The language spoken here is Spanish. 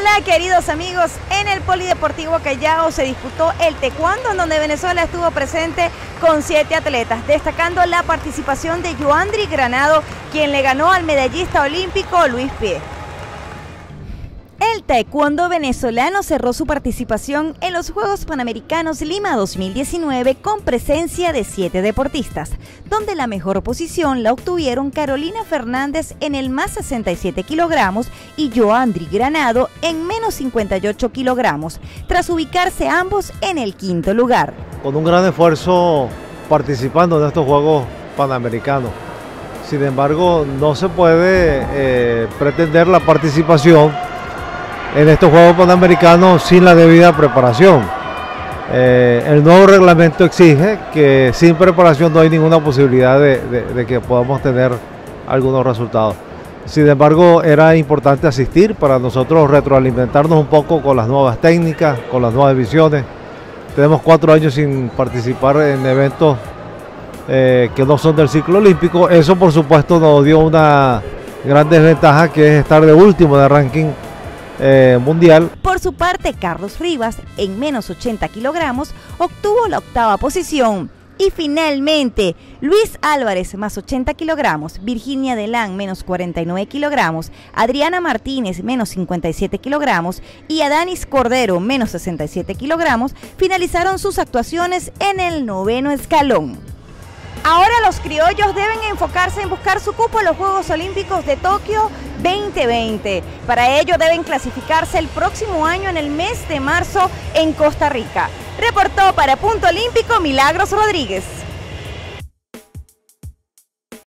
Hola queridos amigos, en el Polideportivo Callao se disputó el taekwondo en donde Venezuela estuvo presente con siete atletas, destacando la participación de Joandri Granado, quien le ganó al medallista olímpico Luis Pie. Taekwondo venezolano cerró su participación en los Juegos Panamericanos Lima 2019 con presencia de siete deportistas, donde la mejor posición la obtuvieron Carolina Fernández en el más 67 kilogramos y Joandri Granado en menos 58 kilogramos, tras ubicarse ambos en el quinto lugar. Con un gran esfuerzo participando en estos Juegos Panamericanos. Sin embargo, no se puede eh, pretender la participación en estos Juegos Panamericanos sin la debida preparación. Eh, el nuevo reglamento exige que sin preparación no hay ninguna posibilidad de, que podamos tener algunos resultados. Sin embargo, era importante asistir para nosotros retroalimentarnos un poco con las nuevas técnicas, con las nuevas visiones. Tenemos cuatro años sin participar en eventos eh, que no son del ciclo olímpico. Eso, por supuesto, nos dio una gran desventaja que es estar de último de ranking eh, mundial. Por su parte, Carlos Rivas, en menos 80 kilogramos, obtuvo la octava posición. Y finalmente, Luis Álvarez, más 80 kilogramos, Virginia Delán, menos 49 kilogramos, Adriana Martínez, menos 57 kilogramos y Adanis Cordero, menos 67 kilogramos, finalizaron sus actuaciones en el noveno escalón. Ahora los criollos deben enfocarse en buscar su cupo en los Juegos Olímpicos de Tokio 2020. Para ello deben clasificarse el próximo año en el mes de marzo en Costa Rica. Reportó para Punto Olímpico Milagros Rodríguez.